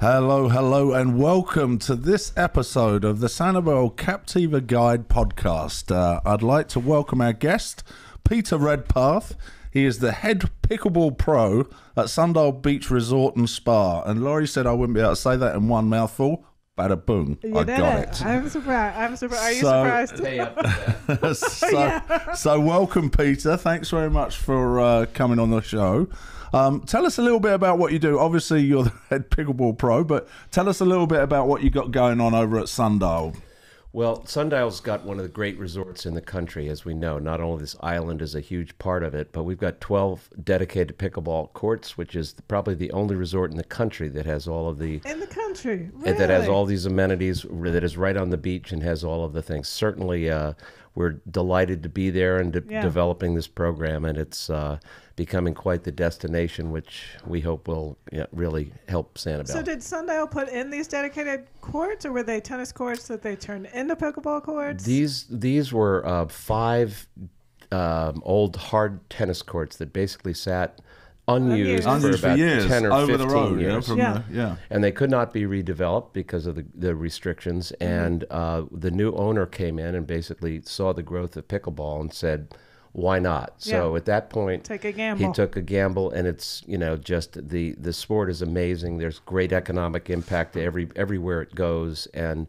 Hello, hello, and welcome to this episode of the Sanibel Captiva Guide podcast. Uh, I'd like to welcome our guest, Peter Redpath. He is the head pickleball pro at Sundial Beach Resort and Spa. And Laurie said I wouldn't be able to say that in one mouthful. Bada boom. You I did got it. it. I'm surprised. I'm surprised. Are you So- surprised? so, so welcome, Peter. Thanks very much for uh, coming on the show. Um, tell us a little bit about what you do. Obviously, you're the head pickleball pro, but tell us a little bit about what you got going on over at Sundial. Well, Sundial's got one of the great resorts in the country, as we know. Not only this island is a huge part of it, but we've got 12 dedicated pickleball courts, which is probably the only resort in the country that has all of the In the country. and that has all these amenities that is right on the beach and has all of the things certainly uh, we're delighted to be there and de- Yeah. developing this program and it's uh, becoming quite the destination which we hope will you know, really help Sanibel. So did Sundial put in these dedicated courts, or were they tennis courts that they turned into pickleball courts? these these were uh, five um, old hard tennis courts that basically sat unused, Unused. for for about years 10 or over 15 the road. Yeah, years. from Yeah. The, yeah. and they could not be redeveloped because of the, the restrictions. Mm-hmm. And uh, the new owner came in and basically saw the growth of pickleball and said, "Why not?" So at that point, Take a gamble. he took a gamble, and it's you know just the the sport is amazing. There's great economic impact to every everywhere it goes, and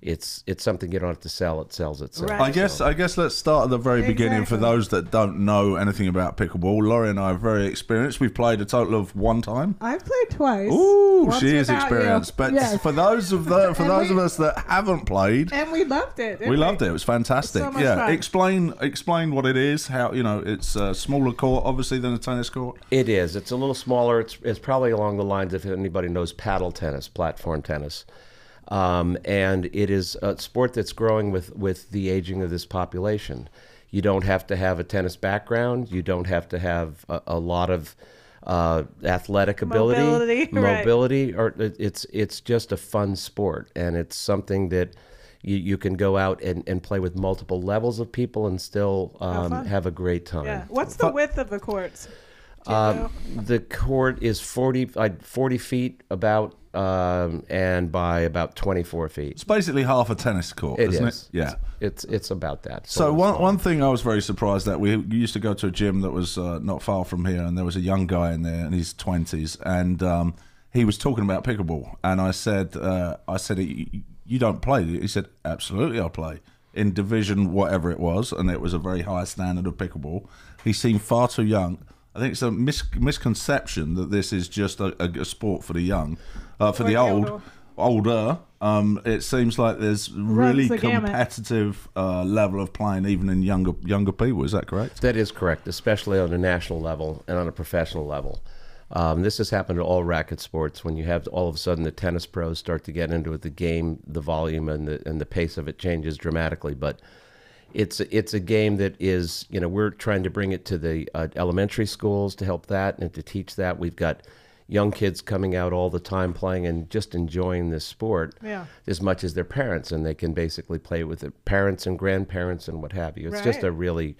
it's it's something you don't have to sell. It sells itself. Right. I guess I guess let's start at the very beginning for those that don't know anything about pickleball. Laurie and I are very experienced. We've played a total of one time. I've played twice. Ooh, Once she is without you. experienced. But Yes. for those of the for those we- of us that haven't played, and we loved it. didn't we loved it. It was fantastic. So yeah, fun. explain explain what it is. How you know it's a smaller court, obviously, than a tennis court. It is. It's a little smaller. It's, it's probably along the lines if anybody knows paddle tennis, platform tennis. Um, and it is a sport that's growing with, with the aging of this population. You don't have to have a tennis background. You don't have to have a, a lot of uh, athletic ability, Mobility, right. or it- it's it's just a fun sport, and it's something that you, you can go out and, and play with multiple levels of people and still um, fun. have a great time. Yeah. What's the width of the courts? Do Um, the court is 40, uh, 40 feet about um, and by about 24 feet. It's basically half a tennis court, It isn't is. it? Yeah. It's it's about that. So one small. one thing I was very surprised at we used to go to a gym that was uh, not far from here, and there was a young guy in there in his twenties, and um, he was talking about pickleball, and I said uh, I said "You- you don't play? He said absolutely I play in division whatever it was, and it was a very high standard of pickleball. He seemed far too young. I think it's a mis- misconception that this is just a, a, a sport for the young, uh, for Or the the old, older. older. Um, it seems like there's really the competitive uh, level of playing even in younger younger people. Is that correct? That is correct, especially on a national level and on a professional level. Um, this has happened to all racket sports when you have all of a sudden the tennis pros start to get into it, the game, the volume and the and the pace of it changes dramatically. But it's it's a game that is you know we're trying to bring it to the uh, elementary schools to help that and to teach that. We've got young kids coming out all the time playing and just enjoying this sport Yeah. as much as their parents, and they can basically play with their parents and grandparents and what have you. It's just a really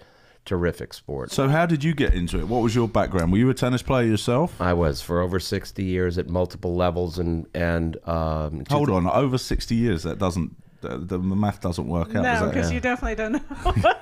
terrific sport. So how did you get into it? What was your background? Were you a tennis player yourself? I was for over 60 years at multiple levels and and um, Hold on, over sixty years. That doesn't the, the math doesn't work out. No, because that? you definitely don't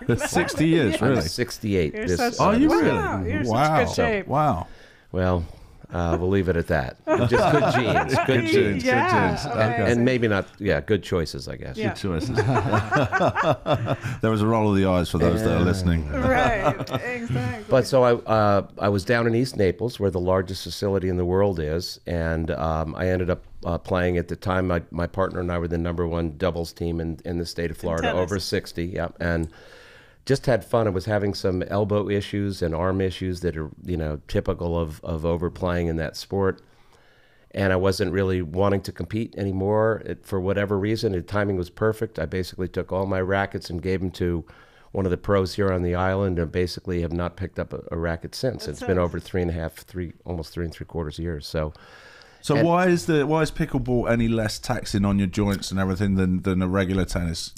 know. sixty years, I'm really. 68. You're this, such- Are you Wow, really? you're in such wow! good shape. Wow! well, uh, we'll leave it at that. Just good genes, good Good genes, genes, good genes. Okay. and maybe not. Yeah, good choices, I guess. Yeah. Choices. there was a roll of the eyes for those that are listening. right. Exactly. But so I uh, I was down in East Naples, where the largest facility in the world is, and um, I ended up uh, playing at the time. My, my partner and I were the number one doubles team in, in the state of Florida, over sixty. Yeah, and just had fun. I was having some elbow issues and arm issues that are you know typical of of overplaying in that sport. And I wasn't really wanting to compete anymore it, for whatever reason. The timing was perfect. I basically took all my rackets and gave them to one of the pros here on the island, and basically have not picked up a, a racket since. That's it's been over three and a half, three almost three and three quarters years. So So And- why is the why is pickleball any less taxing on your joints and everything than than a regular tennis?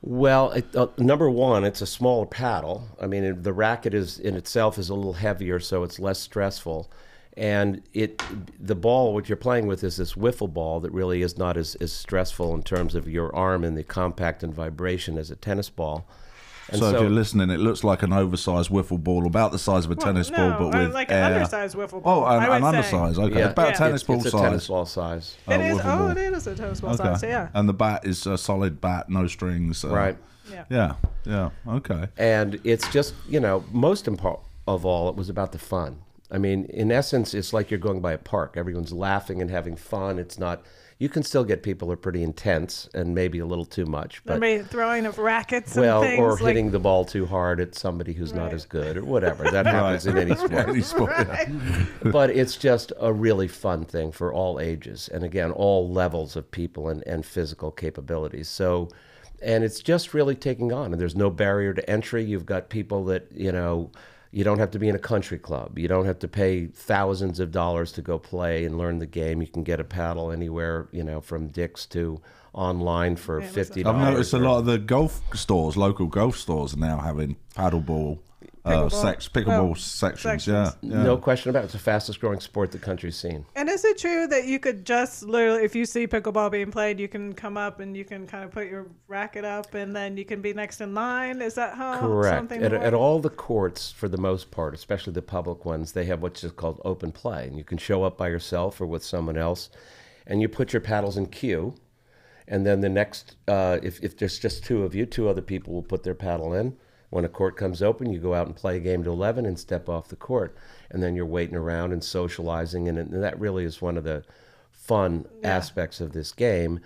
Well, it, uh, number one, it's a smaller paddle. I mean, the racket is in itself is a little heavier, so it's less stressful. and it the ball what you're playing with is this wiffle ball that really is not as, as stressful in terms of your arm and the compact and vibration as a tennis ball. And So, if you're listening, it looks like an oversized wiffle ball, about the size of a Well, tennis no, ball, but uh, with like air. an undersized wiffle Oh, ball. an, I would an undersized. Okay, Yeah. about Yeah. tennis it's, ball it's a size. tennis ball size. Oh, It is. wiffle Oh, ball. it is a tennis ball Okay. size. Yeah. And the bat is a solid bat, no strings. uh, Right. Yeah. Yeah. Yeah. Okay. and it's just you know most impo- of all it was about the fun i mean in essence it's like you're going by a park everyone's laughing and having fun it's not you can still get people who are pretty intense and maybe a little too much but Maybe throwing of rackets well and things. or like, hitting the ball too hard at somebody who's not as good or whatever that happens in any sport Any sport, yeah. Right. but it's just a really fun thing for all ages and again all levels of people and, and physical capabilities so and it's just really taking on and there's no barrier to entry you've got people that you know you don't have to be in a country club you don't have to pay thousands of dollars to go play and learn the game you can get a paddle anywhere you know from dick's to online for Amazon. fifty I've dollars noticed a lot of the golf stores, local golf stores, are now having paddleball, Pickleball. sex, pickleball Oh, sections. sections. Yeah, yeah. no question about it. It's the fastest growing sport the country's seen. And is it true that you could just literally, if you see pickleball being played, you can come up and you can kind of put your racket up and then you can be next in line? Is that how Correct. something At, at all the courts, for the most part, especially the public ones, they have what's just called open play. And you can show up by yourself or with someone else, and you put your paddles in queue. And then the next, uh, if, if there's just two of you, two other people will put their paddle in. When a court comes open, you go out and play a game to 11 and step off the court. And then you're waiting around and socializing. And, and that really is one of the fun aspects of this game.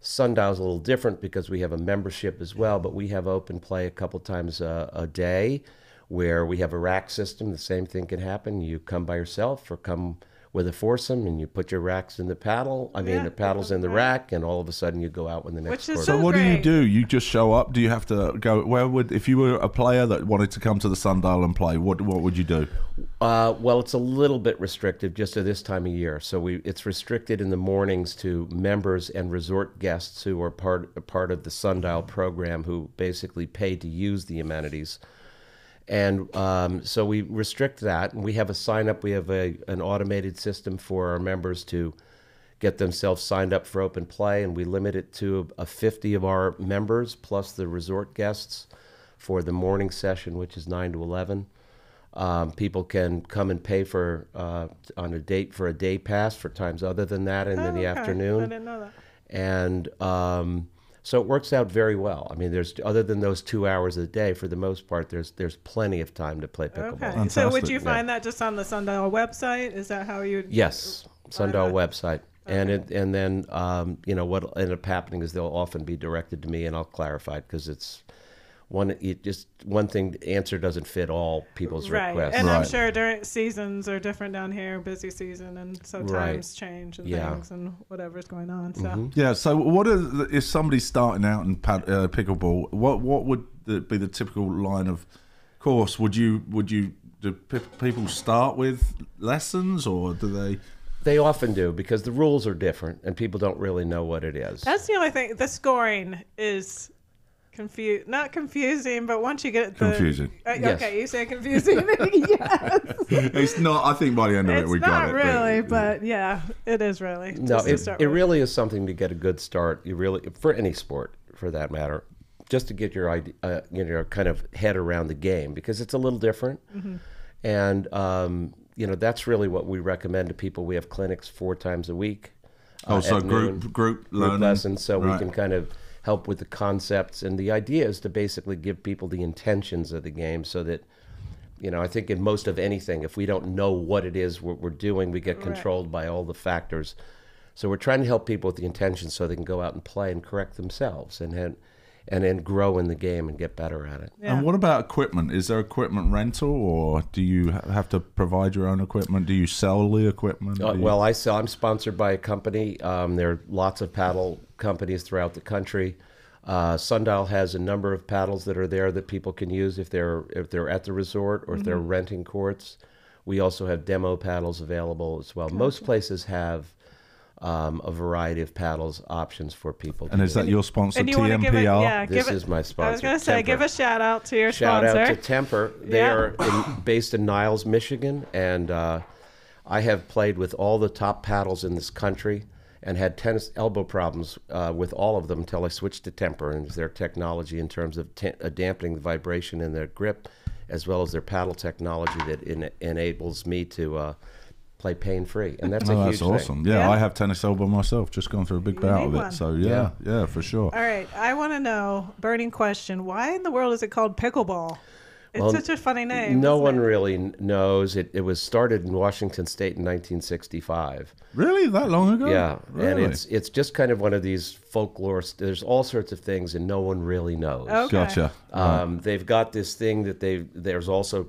Sundial's a little different because we have a membership as well, but we have open play a couple times a, a day where we have a rack system. The same thing can happen. You come by yourself or come with a foursome and you put your racks in the paddle. I mean, Yeah. the paddle's in the rack, and all of a sudden you go out when the next Which is So so what do you do? You just show up? Do you have to go? Where would if you were a player that wanted to come to the Sundial and play? What what would you do? Uh, well, it's a little bit restrictive just at this time of year. So we it's restricted in the mornings to members and resort guests who are part part of the Sundial program who basically pay to use the amenities. And um, so we restrict that, and we have a sign up. We have a an automated system for our members to get themselves signed up for open play, and we limit it to a 50 of our members plus the resort guests for the morning session, which is 9 to 11. Um, people can come and pay for uh, on a date for a day pass for times other than that and Oh, in the okay. I afternoon didn't know that. and um, so it works out very well. I mean, there's other than those two hours a day, for the most part, there's there's plenty of time to play pickleball. Okay. So would you find that just on the Sundial website? Is that how you? Yes, Sundial that. website, and it, and then um, you know what will end up happening is they'll often be directed to me, and I'll clarify it because it's one it just one thing answer doesn't fit all people's Right. requests. And I'm sure during seasons are different down here, busy season, and so Right. change and Yeah. things and whatever's going on. So Mm-hmm. Yeah. So what are the, if somebody's starting out in pad, uh, pickleball? What what would the, be the typical line of course? Would you would you do pe- people start with lessons or do they? They often do because the rules are different, and people don't really know what it is. that's the only thing. The scoring is confused, not confusing, but once you get the Confusing. Uh, Yes. Okay, you say confusing. yes. It's not. I think by the end of it, we not got it. but- really, but yeah, it is really. No, just to it, start it with. really is something to get a good start. You really, for any sport, for that matter, just to get your idea, uh, you know, kind of head around the game because it's a little different, Mm-hmm. and um, you know that's really what we recommend to people. We have clinics four times a week. Oh, uh, so group noon, group group lessons, so we can kind of help with the concepts. And the idea is to basically give people the intentions of the game, so that you know, I think in most of anything, if we don't know what it is what we're doing, we get Right. controlled by all the factors. So we're trying to help people with the intentions so they can go out and play and correct themselves and then, and then grow in the game and get better at it. Yeah. And what about equipment? Is there equipment rental, or do you have to provide your own equipment? Do you sell the equipment? Uh, you- well, I sell. I'm sponsored by a company. Um, there are lots of paddle companies throughout the country. Uh, Sundial has a number of paddles that are there that people can use if they're if they're at the resort or if they're renting courts. We also have demo paddles available as well. Most places have um, a variety of paddles options for people. And is use. that your sponsor, and you want to give it, yeah, This give it, is my sponsor. I was gonna say, give a shout out to your Shout sponsor. out to Temper. They Yeah. are in, based in Niles, Michigan, and uh, I have played with all the top paddles in this country and had tennis elbow problems uh, with all of them until I switched to Temper and their technology in terms of te- uh, dampening the vibration in their grip, as well as their paddle technology that en- enables me to uh, play pain free. And that's Oh, a huge that's awesome. Yeah, Yeah. I have tennis elbow myself. Just gone through a big You bout of it. one. So yeah, yeah, for sure. All right, I want to know, burning question: Why in the world is it called pickleball? It's Well, such a funny name. No one it? really knows. It, it was started in Washington State in 1965. Really, that long ago? Yeah, really? and it's it's just kind of one of these folklore. There's all sorts of things, and no one really knows. Okay. gotcha. Um, they've got this thing that they there's also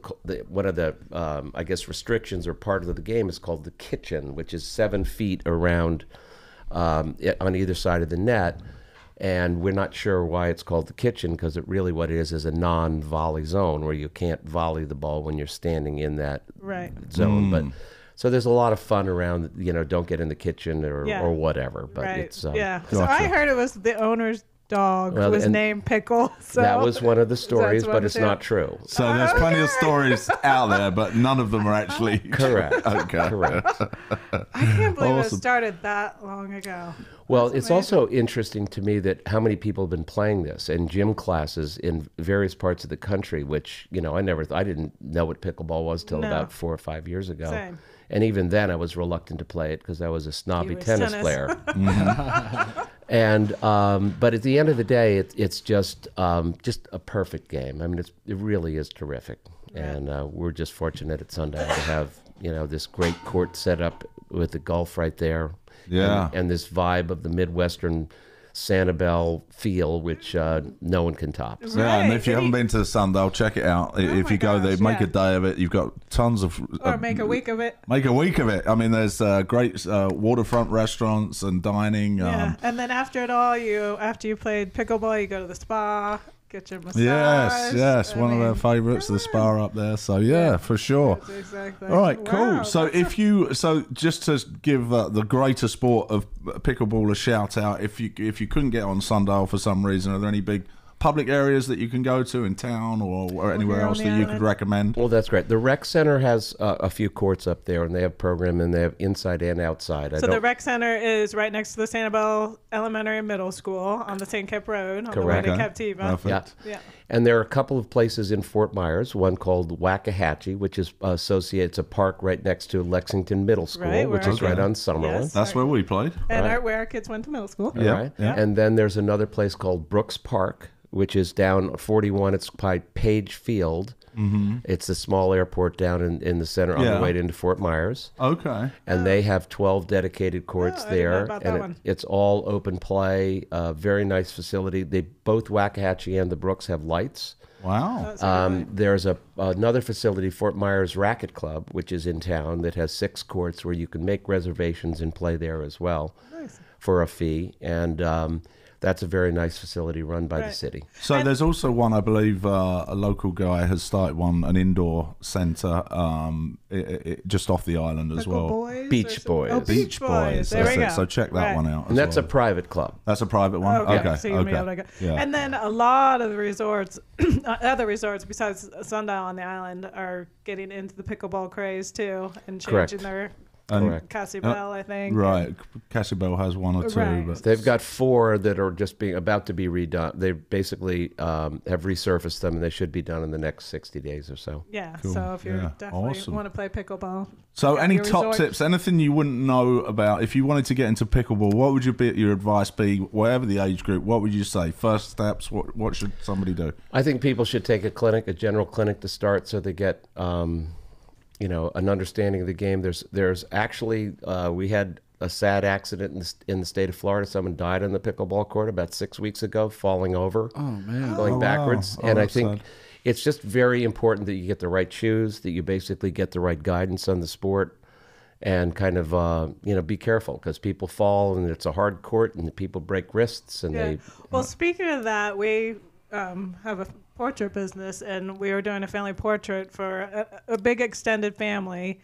one of the um, I guess restrictions or part of the game is called the kitchen, which is seven feet around um, on either side of the net, and we're not sure why it's called the kitchen because it really what it is is a non-volley zone where you can't volley the ball when you're standing in that Right. zone, but. So there's a lot of fun around, you know, don't get in the kitchen or, Yeah. or whatever. But right. it's um, yeah. So I heard it was the owner's dog Well, was named Pickle. So that was one of the stories, but it's not true. So there's plenty of stories out there, but none of them are actually Correct. okay. Correct. I can't believe Awesome. it started that long ago. Well, That's it's also interesting to me that how many people have been playing this in gym classes in various parts of the country. Which you know, I never, I didn't know what pickleball was till No. about four or five years ago. Same. And even then, I was reluctant to play it because I was a snobby was tennis, tennis. player. Mm-hmm. And um, but at the end of the day, it, it's just um, just a perfect game. I mean, it's, it really is terrific, and uh, we're just fortunate at Sundial to have you know this great court set up with the golf right there. Yeah. and, and this vibe of the midwestern Sanibel feel, which uh, no one can top. So- Yeah, and if you haven't been to the Sundial, check it out. I if Oh you go there, make yeah. a day of it. You've got tons of. Or uh, make a week of it. Make a week of it. I mean, there's uh, great uh, waterfront restaurants and dining. Yeah. Um, and then after it all, you after you played pickleball, you go to the spa, get your massage. yes, yes, I one of our favourites, the spa up there. So yeah, for sure. Exactly. All right, cool. Wow, so that's if you so just to give uh, the greater sport of pickleball a shout out, if you if you couldn't get on Sundial for some reason, are there any big public areas that you can go to in town or, or anywhere else that you could recommend? Well, that's great. The rec center has uh, a few courts up there, and they have program, and they have inside and outside. I So the rec center is right next to the Sanibel Elementary and Middle School on the San-Cap Road on Correct. the way Okay, to Captiva. perfect. yeah. Yeah. And there are a couple of places in Fort Myers, one called Wa-Ke Hatchee, which is associated, it's a park right next to Lexington Middle School, Right, which is I- right on Summerlin. Yes. That's where we played. And Right. our, where our kids went to middle school. Yeah, right. yeah. And then there's another place called Brooks Park, which is down 41. It's by Page Field. Mm-hmm. It's a small airport down in, in the center on Yeah. the way into Fort Myers. Okay. And they have 12 dedicated courts Oh, I didn't know there. and it- it's all open play, uh, very nice facility. They both Wa-Ke Hatchee and the Brooks have lights. Wow. Um, there's a another facility, Fort Myers Racket Club, which is in town that has six courts where you can make reservations and play there as well Nice. for a fee. And um, that's a very nice facility run by the city. So there's also one, I believe, uh, a local guy has started one, an indoor centre, um, i i just off the island as Pickle well. Boys Beach something? Boys. Oh, Beach Beach Boys. There That's we it. So check that Right. one out. And as that's a private club. that's a private one. Okay, Okay. so you'll be okay. able to go. Yeah. And then a lot of the resorts, other resorts besides Sundial on the island, are getting into the pickleball craze too and Correct. changing their And- Correct. Cassie Uh, Bell, I think. Right. Casa Ybel has one or two, Right. but They've got four that are just being about to be redone. They basically um, have resurfaced them, and they should be done in the next 60 days or so. Yeah. Cool. So if you Yeah. definitely Awesome. want to play pickleball, So, any top resort. tips? Anything you wouldn't know about if you wanted to get into pickleball? What would your be, your advice be? Whatever the age group, what would you say? First steps. What what should somebody do? I think people should take a clinic, a general clinic to start, so they get, um, you know, an understanding of the game. There's, there's actually, uh, we had a sad accident in the, in the state of Florida. Someone died on the pickleball court about six weeks ago, falling over, Oh man. going Oh, wow. backwards. Oh, and I think sad. it's just very important that you get the right shoes, that you basically get the right guidance on the sport. And kind of, uh, you know, be careful because people fall and it's a hard court and people break wrists and Yeah. they Well, speaking of that, we um, have a portrait business, and we were doing a family portrait for a, a big extended family.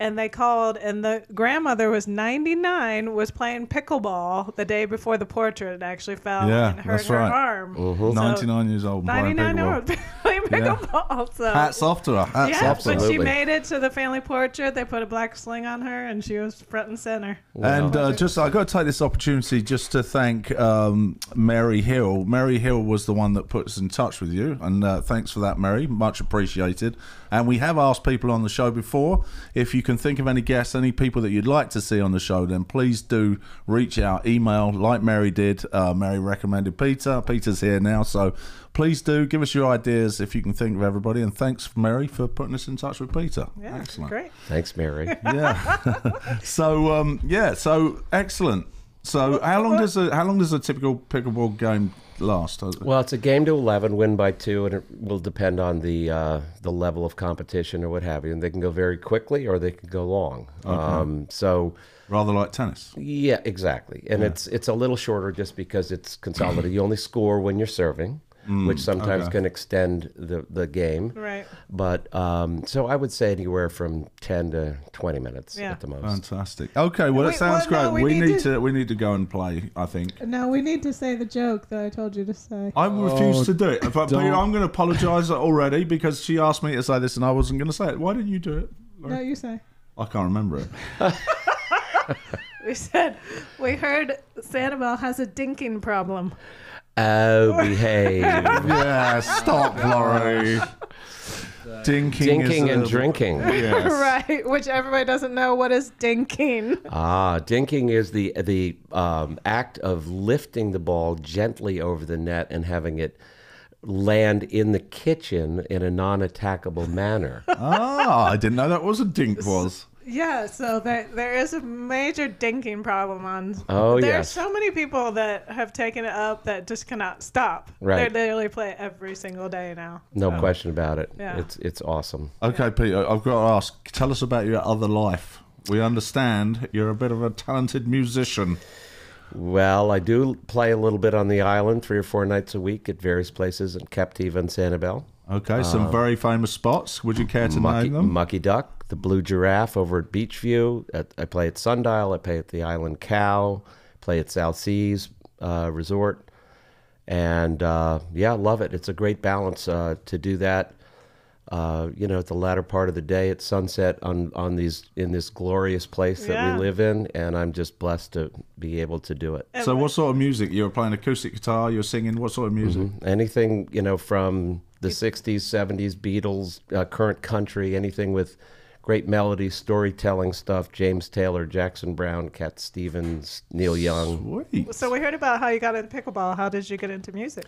And they called, and the grandmother was 99, was playing pickleball the day before the portrait actually fell Yeah, and hurt that's her right. arm. Mm-hmm. So- 99 years old. 99 year pickleball. old playing Yeah. pickleball. So Hats off to her. Hats yeah, off to her. but she made it to the family portrait. They put a black sling on her, and she was front and center. And uh, just, I got to take this opportunity just to thank um, Mary Hill. Mary Hill was the one that put us in touch with you, and uh, thanks for that, Mary. Much appreciated. And we have asked people on the show before if you can think of any guests, any people that you'd like to see on the show, then please do reach out, email like Mary did. Uh, Mary recommended Peter. Peter's here now, so please do give us your ideas if you can think of everybody. And thanks, Mary, for putting us in touch with Peter. Yeah, Excellent. great. Thanks, Mary. Yeah. so um, yeah, so excellent. So how long does a how long does a typical pickleball game last? Well, it's a game to eleven, win by two, and it will depend on the uh, the level of competition or what have you. And they can go very quickly or they can go long. Um, so Rather like tennis. yeah, exactly. And it's it's a little shorter just because it's consolidated. you only score when you're serving, which sometimes okay. can extend the the game. Right. But um, so I would say anywhere from ten to twenty minutes Yeah. at the most. Fantastic. Okay, well, it sounds well, no, great. we we need need to- to... we need to go and play. I think. No, we need to say the joke that I told you to say. I refuse Oh, to do it. But Peter, don't. I'm going to apologise already because she asked me to say this and I wasn't going to say it. Why didn't you do it? No, you say. I can't remember it. We said we heard Sanibel has a dinking problem. Oh, behave. yeah, stop, Laurie. Dinking, is Dinking and a- drinking. Yes. right, which everybody doesn't know what is dinking. Ah, dinking is the the um, act of lifting the ball gently over the net and having it land in the kitchen in a non-attackable manner. Ah, I didn't know that was a dink was. Yeah, so there, there is a major dinking problem on. Oh, There yes. are so many people that have taken it up that just cannot stop. Right. They literally play it every single day now. No question about it. Yeah. It's it's awesome. Okay, Peter, I've got to ask. Tell us about your other life. We understand you're a bit of a talented musician. Well, I do play a little bit on the island, three or four nights a week at various places in Captiva and Sanibel. Okay, some uh, very famous spots. Would you care to Mucky, name them? Mucky Duck, the Blue Giraffe over at Beachview. At, I play at Sundial. I play at the Island Cow. Play at South Seas uh, Resort, and uh, yeah, love it. It's a great balance uh, to do that. Uh, you know, at the latter part of the day at sunset on on these in this glorious place that Yeah. we live in, and I'm just blessed to be able to do it. so, what sort of music? You're playing acoustic guitar. You're singing. What sort of music? anything you know from the 60s 70s beatles uh, current country anything with great melody storytelling stuff james taylor jackson browne cat stevens neil young Sweet. So we heard about how you got into pickleball. How did you get into music?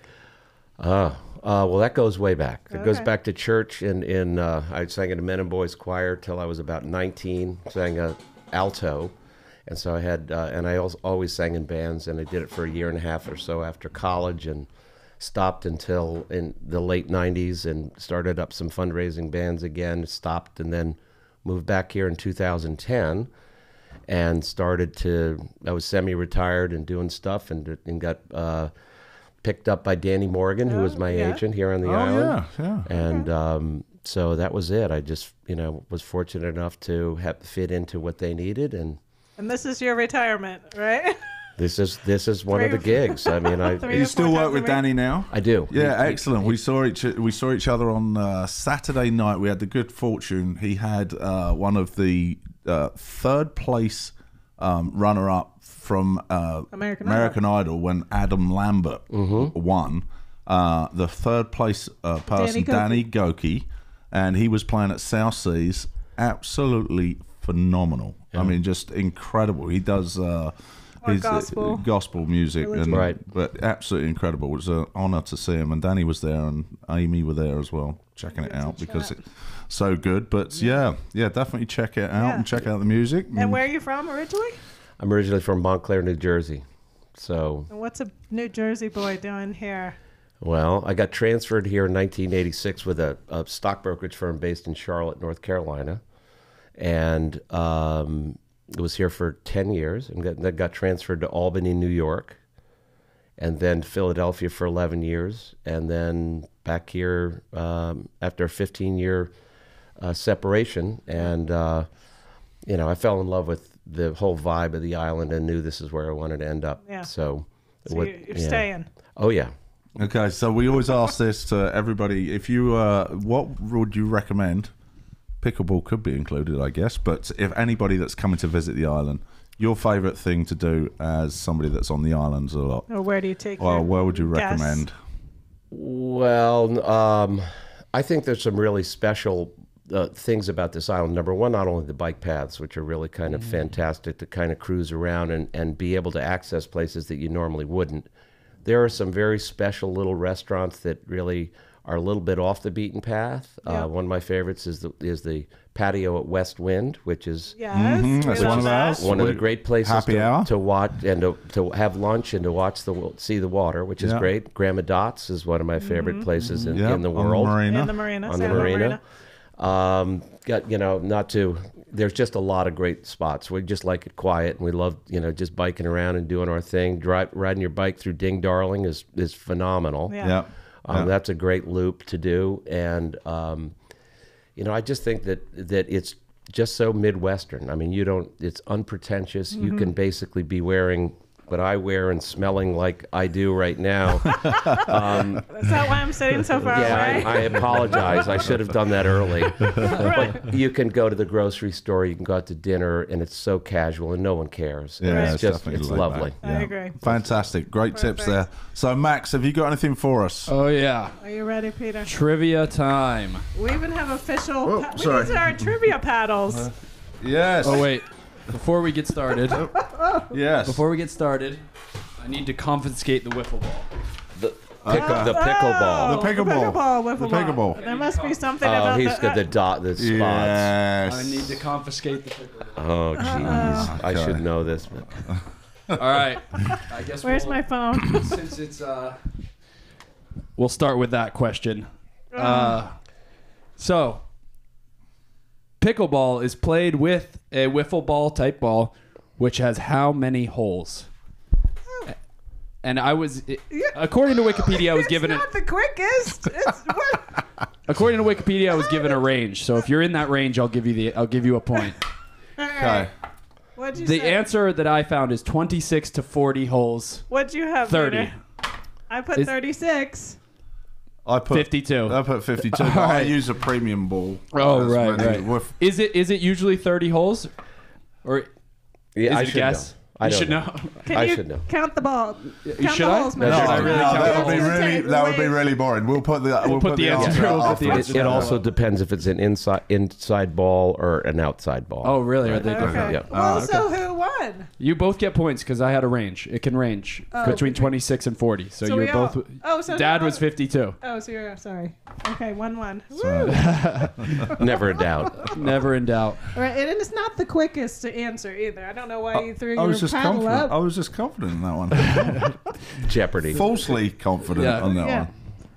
uh, uh, well that goes way back it goes back to church in, in uh, i sang in a men and boys choir till i was about 19 sang a alto and so i had uh, and i als- always sang in bands and i did it for a year and a half or so after college and stopped until in the late 90s and started up some fundraising bands again stopped and then moved back here in 2010 and started to i was semi-retired and doing stuff and, and got uh, picked up by danny morgan who was my yeah. agent here on the Oh island yeah, yeah. and um, so that was it i just you know was fortunate enough to have fit into what they needed and And this is your retirement, right? this is this is one of the gigs i mean i You still work with. Danny now? i do Yeah, He- he- excellent. we saw each we saw each other on uh, Saturday night. We had the good fortune. He had uh, one of the uh, third place um, runner up from uh, American American Idol when Adam Lambert won. Uh, the third place uh, person, Danny Danny Gokey, and he was playing at South Seas. Absolutely phenomenal. I mean, just incredible. He does. Or his, uh, gospel. gospel music, and Right. but absolutely incredible. It was an honor to see him, and Danny was there, and Amy were there as well, checking it out because it's so good. But yeah, yeah, definitely check it out Yeah. and check out the music. And where are you from originally? i'm originally from montclair new jersey so And what's a New Jersey boy doing here? Well, I got transferred here in 1986 with a, a stock brokerage firm based in Charlotte, North Carolina, and um, was here for 10 years, and got, then got transferred to Albany, New York, and then Philadelphia for 11 years, and then back here um, after a 15 year uh, separation, and uh, you know, I fell in love with the whole vibe of the island and knew this is where I wanted to end up. Yeah. So, So what- you're, you're yeah. staying. Oh yeah. Okay, so we always ask this to everybody. If you, uh, what would you recommend? Pickleball could be included, I guess. But if anybody that's coming to visit the island, your favourite thing to do as somebody that's on the islands a lot, Or where do you take well, where would you guests? recommend? Well, um, I think there's some really special uh, things about this island. Number one, not only the bike paths, which are really kind of fantastic to kind of cruise around and, and be able to access places that you normally wouldn't. There are some very special little restaurants that really are a little bit off the beaten path. Yeah. Uh, one of my favorites is the is the patio at West Wind, which is Yes, Mhm, we that's one of one of the great places happy to, hour. to watch and to, to have lunch and to watch the see the water, which is Yeah. great. Grandma Dots is one of my favorite places in, Yeah, in the on world. marina. In the marina. on the Santa marina. Um, got you know not to. There's just a lot of great spots. We just like it quiet, and we love you know just biking around and doing our thing. Drive riding your bike through Ding Darling is is phenomenal. Yeah. yeah. Um, Yeah. That's a great loop to do, and um, you know, I just think that that it's just so midwestern. I mean, you don't. It's unpretentious. You Mm-hmm. can basically be wearing what I wear and smelling like I do right now. Um, Is that why I'm sitting so far yeah, away? I, I apologize. I should have done that early. but you can go to the grocery store. You can go out to dinner, and it's so casual, and no one cares. Yeah, it's it's just definitely it's laid lovely. back. I Yeah. agree. Fantastic. Great tips there. So, Max, have you got anything for us? Oh yeah, Are you ready, Peter? trivia time. We even have official. Oh, pa- sorry. These are our trivia paddles. yes. Oh wait, before we get started, Yes. before we get started, I need to confiscate the wiffle ball. The, pick, the pickleball. The pickleball. The pickleball. wiffle The ball. pickleball. There must be something Oh, about he's the, got the dot, the spots. Yes. I need to confiscate the pickle ball. Oh, jeez. I should know this. But All right, I guess. Where's we'll, my phone? Since it's uh, we'll start with that question. Uh, so pickleball is played with a wiffle ball type ball, which has how many holes? And I was, according to Wikipedia, I was given a, not the quickest. It's what? according to Wikipedia, I was given a range. So if you're in that range, I'll give you the, I'll give you a point. Okay. What'd you The say? answer that I found is 26 to 40 holes. What'd you have? 30. Peter? I put Is- 36. I put 52. I put 52. but All I right. use a premium ball. Oh, That's right, many right. with- Is it is it usually 30 holes? Or Yeah, is I it a should guess? know. I you should know. know. Can I you should know. count the ball? Count should the I? holes, No, man. should I really no, count that would be really take that would be really boring. We'll put the we'll, put the answer- we'll put the afterwards. It, it also depends if it's an inside inside ball or an outside ball. Oh, really? Are they different? Okay. Yeah. Well, Ah, so who won? You both get points because I had a range. It can range between 26 and 40. So, So you're were all- both. oh, so Dad was 52. Oh, so you're sorry. Okay, one one. Woo! Never in doubt. Never in doubt. All right, and it's not the quickest to answer either. I don't know why you threw your was just confident. up. I was just confident in that one. Jeopardy. Falsely confident Yeah. on that Yeah.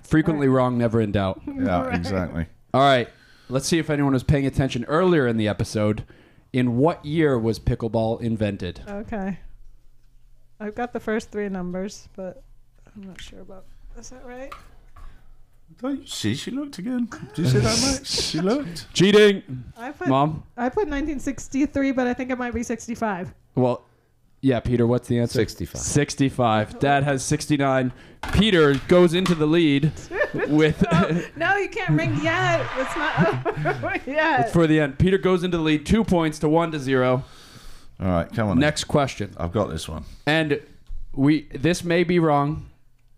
Frequently wrong, never in doubt. Yeah, Right. exactly. All right. Let's see if anyone was paying attention earlier in the episode. In what year was pickleball invented? Okay. I've got the first three numbers, but I'm not sure about. Is that right? Don't you see? She looked again. Did you see that, Max? She looked. Cheating, I put mom. I put 1963, but I think it might be 65. Well, yeah, Peter. What's the answer? 65. 65. Dad has 69. Peter goes into the lead with No, you can't ring yet. It's not over yet. for the end. Peter goes into the lead, two points to one to zero. All right, come on. then. Next question, I've got this one. and we this may be wrong,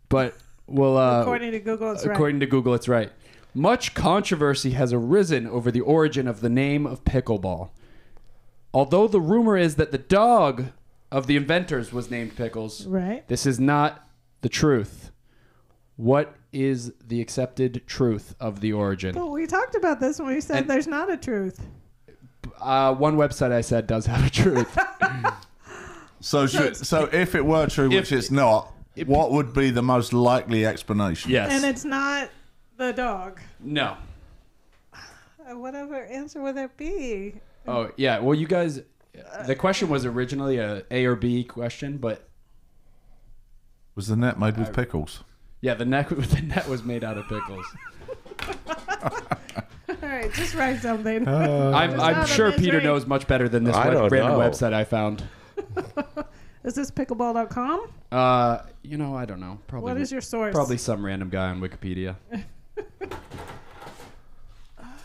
but we'll uh, According to Google, it's right. according to Google, it's right. Much controversy has arisen over the origin of the name of pickleball. Although the rumor is that the dog of the inventors was named Pickles, Right. this is not the truth. What is the accepted truth of the origin? But we talked about this when we said And- there's not a truth. Uh, one website I said does have a truth. So, should, so if it were true, which it's not, what would be the most likely explanation? yes. And it's not the dog. no. Uh, Whatever answer would that be? Oh yeah. Well, you guys. The question was originally a A or B question, but Was the net made with pickles? yeah, the net the net was made out of pickles. All right, just write something. I'm, I'm sure Peter misery. knows much better than this I web- random know. website I found. Is this pickleball.com? Uh, you know, I don't know. Probably What is your source? probably some random guy on Wikipedia.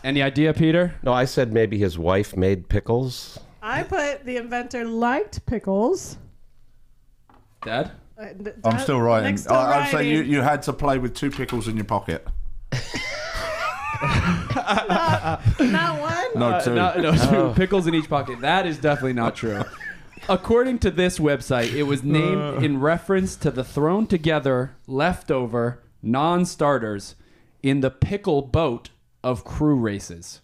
Any idea, Peter? No, I said maybe his wife made pickles. I put the inventor liked pickles. Dad? Uh, d- I'm that- still writing. Nick's still I, I'm saying you, writing. you had to play with two pickles in your pocket. Not one. No, Uh, two. no, no, two pickles in each pocket. That is definitely not true. According to this website, it was named in reference to the thrown together, leftover, non starters in the pickle boat of crew races.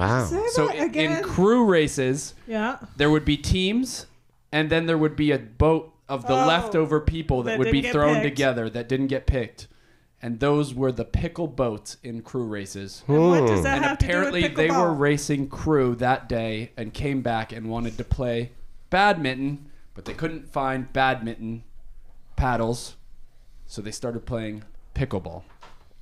Wow. Say So that in, in crew races, yeah. there would be teams, and then there would be a boat of the Oh, leftover people that, that would be didn't get thrown picked. together that didn't get picked. And those were the pickle boats in crew races. And what does that And have apparently to do they with were racing crew that day and came back and wanted to play badminton, but they couldn't find badminton paddles, so they started playing pickleball.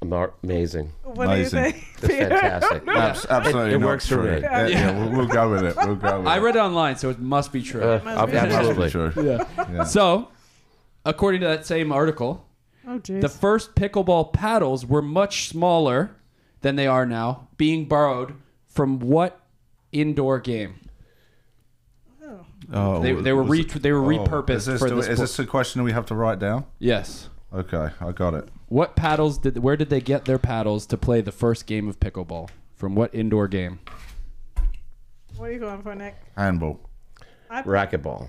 Amar- Amazing. What Amazing. do you think? Peter? fantastic. Abs- absolutely It- it not works for me. Yeah, yeah, we'll, we'll go with it. We'll go with it. I read it online, so it must be true. Uh, Must be It must be absolutely. true. Yeah. So, according to that same article, Oh, jeez. the first pickleball paddles were much smaller than they are now, being borrowed from what indoor game? Oh, They, they were re- it- they were oh, repurposed Is this, for the- this. is this a question we have to write down? yes. Okay, I got it. What paddles did? Where did they get their paddles to play the first game of pickleball? From what indoor game? what are you going for, Nick? Handball. I put Racquetball.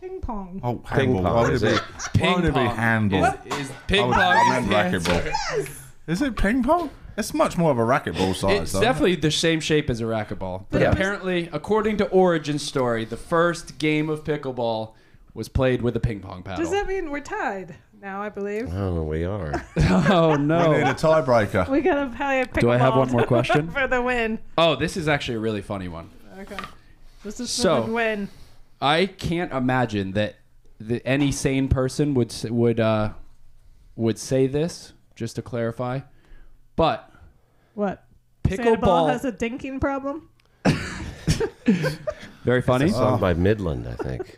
ping pong. Oh, Ping handball. pong, Why would is it be, why would it be handball? Is, is ping was- pong? I is meant the answer. racquetball. Is it ping pong? It's much more of a racquetball size. It's though. definitely the same shape as a racquetball. But Yeah. apparently, according to Origin Story, the first game of pickleball was played with a ping pong paddle. Does that mean we're tied now? I believe Oh, we are. oh no. We need no! a tiebreaker. we gotta play a pickleball. Do I have one more question? for the win? Oh, this is actually a really funny one. Okay. This is So- for the win. I can't imagine that the, any sane person would s- would uh, would say this. Just to clarify, but What? Say the ball pickleball has a dinking problem. very funny. Sung by Midland, I think.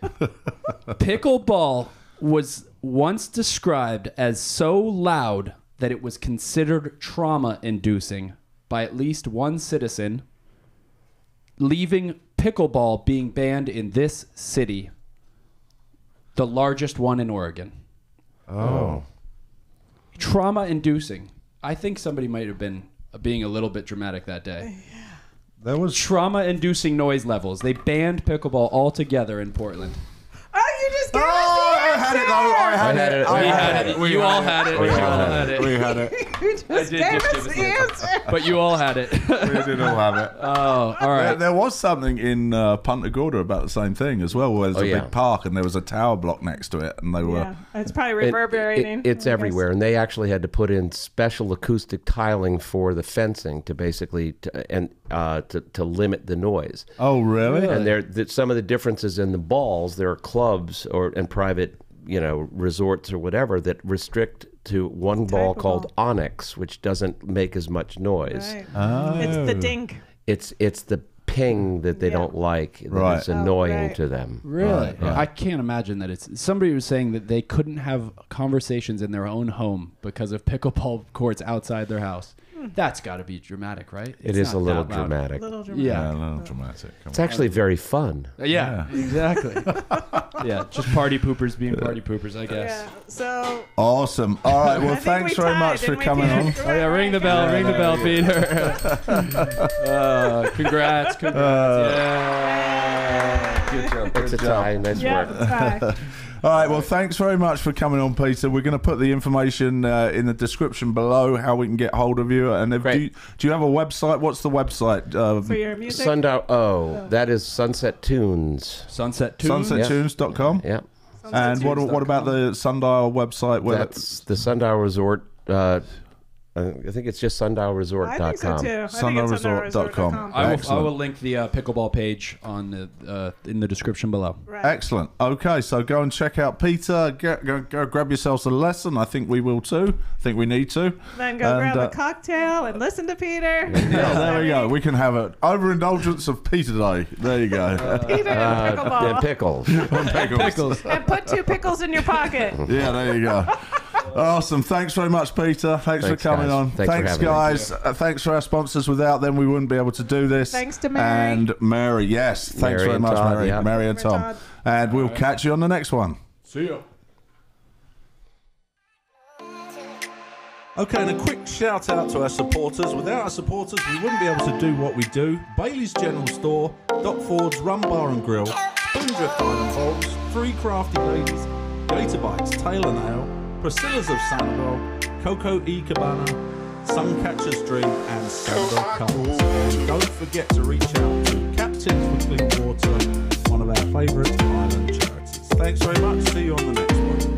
Pickleball was once described as so loud that it was considered trauma inducing by at least one citizen, leaving pickleball being banned in this city, the largest one in Oregon. Oh. Trauma inducing. I think somebody might have been being a little bit dramatic that day. That was. Trauma inducing noise levels. They banned pickleball altogether in Portland. Oh, you just Oh, gave I us had. I had, it. it. I We had had it. it. You all had it. We all had had it. it. We had it. the answer. You just gave just us give the the answer. answer. But you all had it. We did all have it. oh, all There, there was something in uh, Punta Gorda about the same thing as well, where there's Oh, a yeah. big park and there was a tower block next to it, and they were. Yeah, it's probably reverberating. it- it's I guess. everywhere, and they actually had to put in special acoustic tiling for the fencing to basically to, and uh, to to limit the noise. Oh, really? And there, that some of the differences in the balls, there are clubs or and private, you know, resorts or whatever that restrict to one ball of called Onix, which doesn't make as much noise. Right. Oh. It's the dink. It's it's the ping that they Yeah. don't like that Right. is Oh, annoying right. to them. Really? Right, right. I can't imagine that it's somebody was saying that they couldn't have conversations in their own home because of pickleball courts outside their house. Hmm. That's got to be dramatic, right? It is a little that loud. dramatic. Little dramatic. Yeah. Yeah, a little dramatic. Come It's actually very fun. Yeah, exactly. yeah, just party poopers being party poopers, I guess. Yeah. So. Awesome. All right. Well, thanks we very tied, much for coming on. Oh yeah, ring the bell, ring the bell, Peter. uh, congrats, congrats. yeah. Good job. It's a Good job. tie. Nice Yeah. work. Bye. All right. Well, thanks very much for coming on, Peter. We're going to put the information uh, in the description below how we can get hold of you. And if, do, you, do you have a website? What's the website? Uh, For your music. Sundial. Oh, that is Sunset Tunes. Sunset Tunes. SunsetTunes.com. Yeah, And what, what about the Sundial website? Where that's the Sundial Resort. Uh, I I think it's just I think so sundialresort.com. too. I think it's sundialresort.com. sundialresort.com. I will, I will link the uh, pickleball page on the, uh, in the description below. Right. Excellent. Okay, so go and check out Peter. Get, go, go grab yourselves a lesson. I think we will too. I think we need to. Then go And, grab uh, a cocktail and listen to Peter. Yeah, there we go. We can have an overindulgence of Peter Day. There you go. Peter and Uh, pickleball. and pickles. Pickles. and put two pickles in your pocket. Yeah, there you go. Awesome. Thanks very much, Peter. Thanks, Thanks, for coming guys. on. Thanks for having me. guys. Uh, thanks for our sponsors. Without them, we wouldn't be able to do this. Thanks to Mary. And Mary, yes. Thanks Mary very much, Todd, Mary. yeah. Mary and Tom. Todd. And we'll catch you on the next one. See ya. Okay, and a quick shout out to our supporters. Without our supporters, we wouldn't be able to do what we do. Bailey's General Store, Doc Ford's Rum Bar and Grill, Spoondrift Island Bowls, Three Crafty Ladies, Gator Bites, Tail and Ale, Priscilla's of Sanibel, Coco E. Cabana, Suncatcher's Dream, and Sanibel Couples. And don't forget to reach out to Captains for Clean Water, one of our favourite island charities. Thanks very much. See you on the next one.